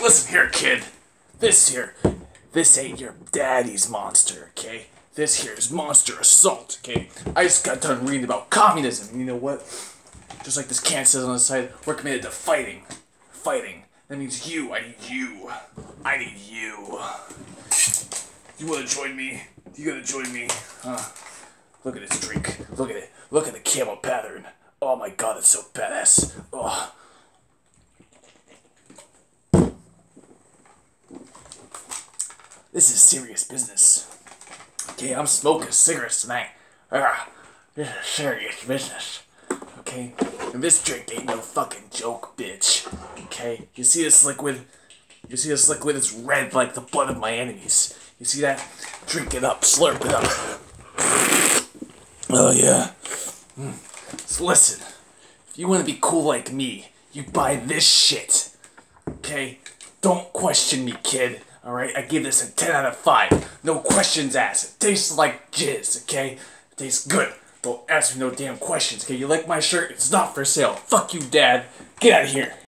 Listen here, kid. This here, this ain't your daddy's monster, okay? This here's monster assault, okay? I just got done reading about communism. You know what? Just like this can says on the side, we're committed to fighting. Fighting. That means you. I need you. I need you. You wanna join me? You gonna join me? Huh? Look at this drink. Look at it. Look at the camel pattern. Oh my god, it's so badass. Oh. This is serious business. Okay, I'm smoking cigarettes tonight. Ah, this is serious business. Okay? And this drink ain't no fucking joke, bitch. Okay? You see this liquid? You see this liquid? It's red like the blood of my enemies. You see that? Drink it up, slurp it up. Oh, yeah. Mm. So listen, if you want to be cool like me, you buy this shit. Okay? Don't question me, kid. Alright? I give this a 10 out of 5. No questions asked. It tastes like jizz, okay? It tastes good. Don't ask me no damn questions, okay? You like my shirt? It's not for sale. Fuck you, dad. Get out of here.